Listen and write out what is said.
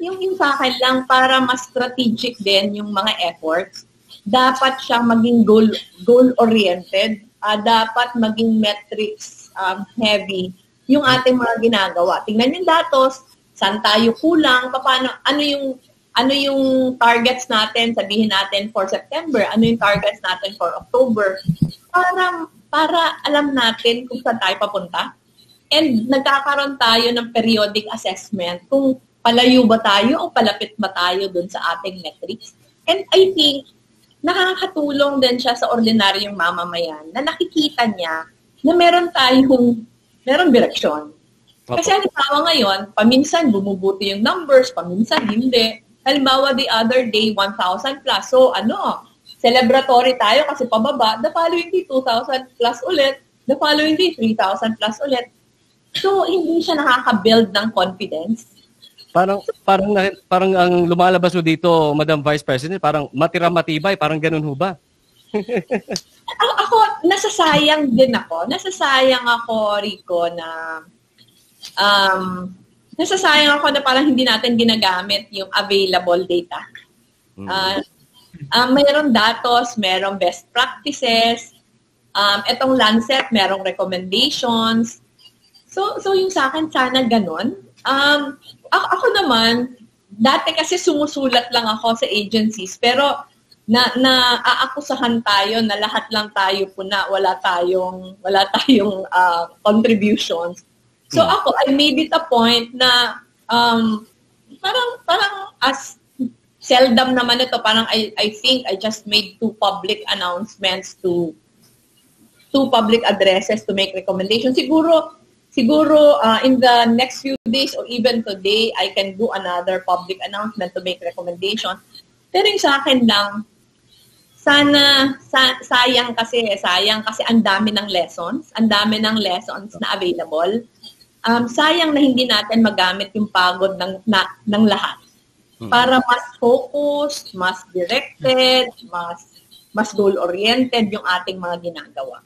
yung, yung sa akin lang, para mas strategic din yung mga efforts, dapat siya maging goal, goal-oriented, uh, dapat maging metrics um, heavy yung ating mga ginagawa. Tingnan yung datos, saan tayo kulang, paano, ano yung ano yung targets natin, sabihin natin for September, ano yung targets natin for October, para, para alam natin kung saan tayo papunta. And nagkakaroon tayo ng periodic assessment kung palayo ba tayo o palapit ba tayo dun sa ating metrics. And I think, nakakatulong din siya sa ordinaryong mamamayan na nakikita niya na meron tayong, meron direksyon. Kasi halimbawa ngayon, paminsan bumubuti yung numbers, paminsan hindi. Halimbawa, the other day, 1,000 plus. So, ano, celebratory tayo kasi pababa. The following day, 2,000 plus ulit. The following day, 3,000 plus ulit. So, hindi siya nakaka-build ng confidence. Parang parang parang ang lumalabas mo dito, Madam Vice President, parang matira matibay, parang ganun ho ba? ako, ako, nasasayang din ako. Nasasayang ako, Rico, na um, nasasayang ako na parang hindi natin ginagamit yung available data. Uh, um, mayroong datos, mayroong best practices, um, itong Lancet, mayroong recommendations. So, so yung sa akin, sana ganun. Um, ako, ako naman, dati kasi sumusulat lang ako sa agencies, pero na na aakusahan tayo na lahat lang tayo po na wala tayong wala tayong uh, contributions So hmm. ako, I made it a point na um, parang, parang as seldom naman ito, parang I, I think I just made two public announcements to two public addresses to make recommendations. Siguro, siguro uh, in the next few days or even today, I can do another public announcement to make recommendations. Pero yung sa akin lang, sana sa, sayang kasi sayang kasi ang dami ng lessons, ang dami ng lessons na available um, sayang na hindi natin magamit yung pagod ng, na, ng lahat hmm. para mas focused, mas directed, mas mas goal-oriented yung ating mga ginagawa.